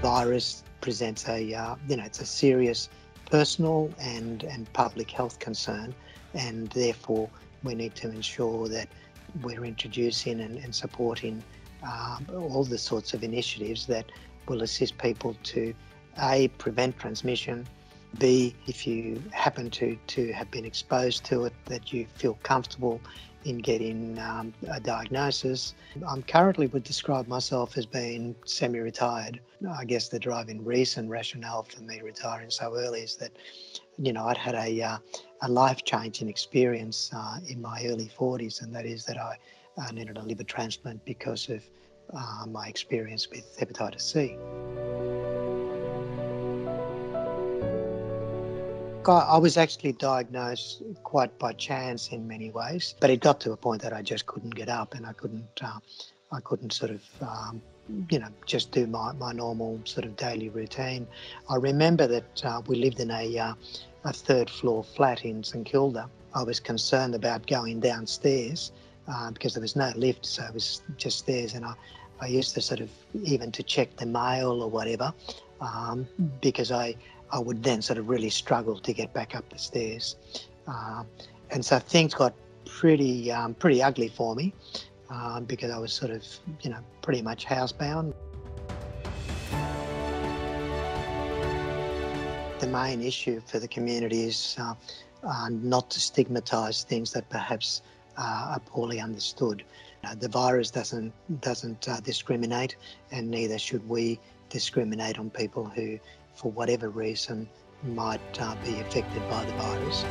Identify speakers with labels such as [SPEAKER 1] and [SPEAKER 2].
[SPEAKER 1] virus presents a, uh, you know, it's a serious personal and, and public health concern, and therefore we need to ensure that we're introducing and, and supporting um, all the sorts of initiatives that will assist people to a prevent transmission b if you happen to to have been exposed to it that you feel comfortable in getting um, a diagnosis. I'm currently would describe myself as being semi-retired. I guess the driving reason rationale for me retiring so early is that, you know, I'd had a uh, a life-changing experience uh, in my early 40s, and that is that I uh, needed a liver transplant because of uh, my experience with hepatitis C. I was actually diagnosed quite by chance in many ways, but it got to a point that I just couldn't get up and I couldn't, uh, I couldn't sort of, um, you know, just do my, my normal sort of daily routine. I remember that uh, we lived in a, uh, a third floor flat in St Kilda. I was concerned about going downstairs uh, because there was no lift, so it was just stairs, and I, I used to sort of even to check the mail or whatever um, because I I would then sort of really struggle to get back up the stairs. Uh, and so things got pretty um, pretty ugly for me um, because I was sort of, you know, pretty much housebound. The main issue for the community is uh, uh, not to stigmatise things that perhaps uh, are poorly understood. The virus doesn't doesn't uh, discriminate, and neither should we discriminate on people who for whatever reason might uh, be affected by the virus.